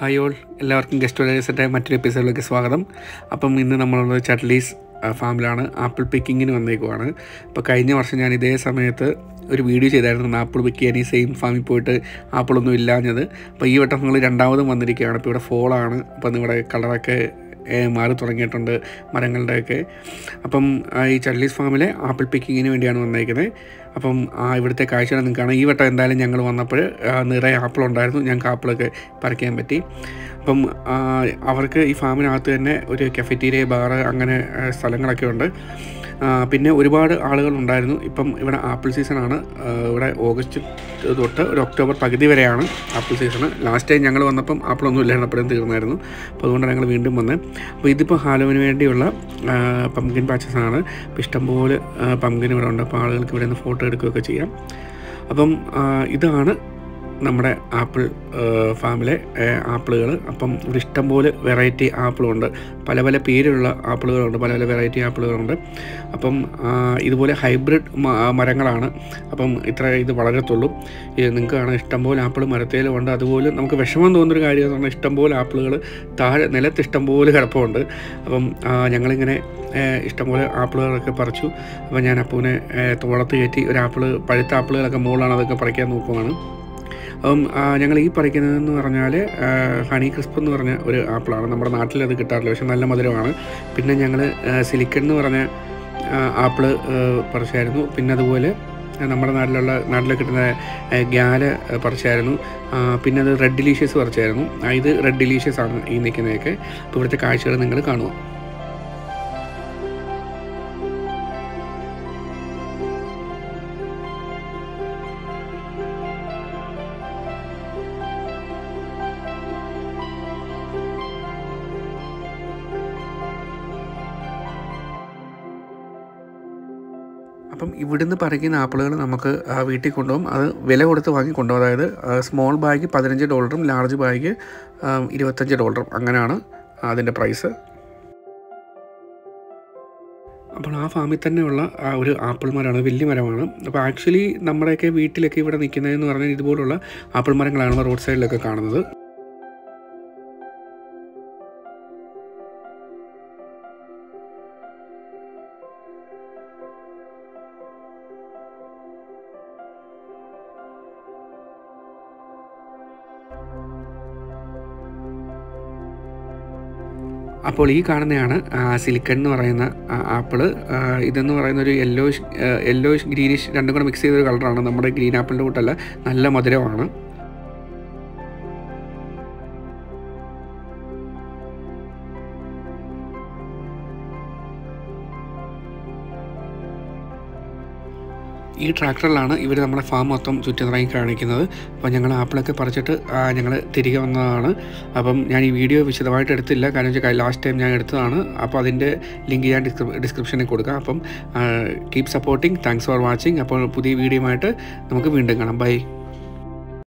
Hi all എല്ലാവർക്കും guest വലേഴ്സിന്റെ മറ്റൊരു എപ്പിസോഡിലേക്ക് സ്വാഗതം. അപ്പം ഇന്ന് നമ്മളുള്ളത് ചട്ലീസ് ആ, ഫാമിലാണ് ആപ്പിൾ പിക്കിങ്ങിന് വന്നേക്കുവാണ്. അപ്പോൾ കഴിഞ്ഞ വർഷം ഞാൻ ഇതേ സമയത്ത് ഒരു വീഡിയോ ചെയ്തായിരുന്നു. ആപ്പിൾ പിക്ക് ചെയ്യാൻ ഈ സെയിം ഫാമിൽ പോയിട്ട് ആപ്പിളൊന്നും ഇല്ലാഞ്ഞത്. അപ്പോൾ ഈ വട്ടം നിങ്ങൾ രണ്ടാമതും വന്നിരിക്കുകയാണ്. അപ്പോൾ ഇവിടെ ഫോളാണ് അപ്പോൾ നിങ്ങളുടെ കളറൊക്കെ മാറി തുടങ്ങിയിട്ടുണ്ട് മരങ്ങളുടെയൊക്കെ. അപ്പം ഈ ചട്ലീസ് ഫാമിലെ ആപ്പിൾ പിക്കിങ്ങിന് വേണ്ടിയാണ് വന്നേക്കുന്നത് അപ്പം ആ ഇവിടുത്തെ കാഴ്ചകൾ നിങ്ങൾക്ക് കാണാം ഈ വട്ടം എന്തായാലും ഞങ്ങൾ വന്നപ്പോൾ നിറയെ ആപ്പിൾ ഉണ്ടായിരുന്നു. ഞങ്ങൾക്ക് ആപ്പിളൊക്കെ പറിക്കാൻ പറ്റി. അപ്പം അവർക്ക് ഈ ഫാമിനകത്ത് തന്നെ ഒരു കഫറ്റീരിയ ബാറ് അങ്ങനെ സ്ഥലങ്ങളൊക്കെ ഉണ്ട്. പിന്നെ ഒരുപാട് ആളുകൾ ഉണ്ടായിരുന്നു ഇപ്പം ഇവിടെ ആപ്പിൾ സീസണാണ്. ഇവിടെ ഓഗസ്റ്റ് തൊട്ട് ഒരു ഒക്ടോബർ പകുതി വരെയാണ് ആപ്പിൾ സീസൺ ലാസ്റ്റ് ടൈം ഞങ്ങൾ വന്നപ്പം ആപ്പിളൊന്നും ഇല്ലായിരുന്നു. അപ്പോഴും തീർന്നായിരുന്നു. അപ്പോൾ അതുകൊണ്ടാണ് ഞങ്ങൾ വീണ്ടും വന്നത് അപ്പോൾ ഇതിപ്പോൾ ഹാലോവിന് വേണ്ടിയുള്ള പമ്പിൻ ആണ്. അപ്പോൾ ഇഷ്ടംപോലെ പമ്പിൻ ഇവിടെ ഉണ്ട്. അപ്പോൾ ആളുകൾക്ക് ഇവിടെ നിന്ന് ഫോട്ടോ എടുക്കുകയൊക്കെ ചെയ്യാം. അപ്പം ഇതാണ് നമ്മുടെ ആപ്പിൾ ഫാമിലെ ആപ്പിളുകൾ അപ്പം ഇവിടെ ഇഷ്ടംപോലെ വെറൈറ്റി ആപ്പിളുണ്ട്. പല പല പേരിലുള്ള ആപ്പിളുകളുണ്ട്. പല പല വെറൈറ്റി ആപ്പിളുകളുണ്ട്. അപ്പം ഇതുപോലെ ഹൈബ്രിഡ് മരങ്ങളാണ്. അപ്പം ഇത്ര ഇത് വളരത്തുള്ളൂ. ഇത് നിങ്ങൾക്ക് കാണാൻ ഇഷ്ടംപോലെ ആപ്പിൾ മരത്തേലുമുണ്ട് അതുപോലെ നമുക്ക് വിഷമം തോന്നുന്നൊരു കാര്യം എന്ന് പറഞ്ഞാൽ ഇഷ്ടംപോലെ ആപ്പിളുകൾ താഴെ നിലത്ത് ഇഷ്ടംപോലെ കിടപ്പുണ്ട്. അപ്പം ഞങ്ങളിങ്ങനെ ഇഷ്ടംപോലെ ആപ്പിളുകളൊക്കെ പറിച്ചു. അപ്പം ഞാൻ അപ്പൂനെ തോളത്ത് കയറ്റി ഒരു ആപ്പിൾ പഴുത്ത ആപ്പിളുകളൊക്കെ മുകളിലാണ് അതൊക്കെ പറിക്കാൻ നോക്കുവാണ്. അപ്പം ഞങ്ങൾ ഈ പറിക്കുന്നതെന്ന് പറഞ്ഞാൽ ഹണി ക്രിസ്പ് എന്ന് പറഞ്ഞ ഒരു ആപ്പിളാണ്. നമ്മുടെ നാട്ടിൽ അത് കിട്ടാറില്ല പക്ഷെ നല്ല മധുരമാണ്. പിന്നെ ഞങ്ങൾ സിലിക്കൺ എന്ന് പറഞ്ഞ ആപ്പിൾ പറിച്ചായിരുന്നു. പിന്നെ അതുപോലെ നമ്മുടെ നാട്ടിലുള്ള നാട്ടിൽ കിട്ടുന്ന ഗ്യാല പറിച്ചായിരുന്നു. പിന്നെ അത് റെഡ് ഡിലീഷ്യസ് പറിച്ചായിരുന്നു. ഇത് റെഡ് ഡിലീഷ്യസ് ആണ് ഈ നിൽക്കുന്നതൊക്കെ അപ്പോൾ ഇവിടുത്തെ കാഴ്ചകൾ നിങ്ങൾ കാണുക. അപ്പം ഇവിടുന്ന് പറിക്കുന്ന ആപ്പിളുകൾ നമുക്ക് ആ, വീട്ടിൽ കൊണ്ടുപോകും. അത് വില കൊടുത്ത് വാങ്ങി കൊണ്ടുപോകും. അതായത് സ്മോൾ ബാഗ് പതിനഞ്ച് ഡോളറും ലാർജ് ബാഗ് ഇരുപത്തഞ്ച് ഡോളറും. അങ്ങനെയാണ് അതിന്റെ പ്രൈസ് അപ്പോൾ ആ ഫാമിൽ തന്നെയുള്ള ആ ഒരു ആപ്പിൾ മരമാണ് വലിയ മരമാണ്. അപ്പോൾ ആക്ച്വലി നമ്മുടെയൊക്കെ വീട്ടിലൊക്കെ ഇവിടെ നിൽക്കുന്നതെന്ന് പറഞ്ഞാൽ ഇതുപോലുള്ള ആപ്പിൾ മരങ്ങളാണ് റോഡ് സൈഡിലൊക്കെ കാണുന്നത്. അപ്പോൾ ഈ കാണുന്നതാണ് സിലിക്കൺ എന്ന് പറയുന്ന ആപ്പിൾ ഇതെന്ന് പറയുന്ന ഒരു യെല്ലോ യെല്ലോയിഷ് ഗ്രീനിഷ് രണ്ടും കൂടെ മിക്സ് ചെയ്തൊരു കളറാണ് നമ്മുടെ ഗ്രീൻ ആപ്പിളിന്റെ കൂട്ടല്ല നല്ല മധുരമാണ്. ഈ ട്രാക്ടറിലാണ് ഇവർ നമ്മുടെ ഫാം മൊത്തം ചുറ്റിനിറങ്ങി കാണിക്കുന്നത്. അപ്പോൾ ഞങ്ങൾ ആപ്പിളൊക്കെ പറിച്ചിട്ട് ഞങ്ങൾ തിരികെ വന്നതാണ്. അപ്പം ഞാൻ ഈ വീഡിയോ വിശദമായിട്ട് എടുത്തില്ല. കാരണം വെച്ചാൽ ലാസ്റ്റ് ടൈം ഞാൻ എടുത്തതാണ്. അപ്പോൾ അതിന്റെ ലിങ്ക് ഞാൻ ഡിസ്ക്രിപ്ഷനിൽ കൊടുക്കാം. അപ്പം keep supporting thanks for watching അപ്പോൾ പുതിയ വീഡിയോ ആയിട്ട് നമുക്ക് വീണ്ടും കാണാം. ബൈ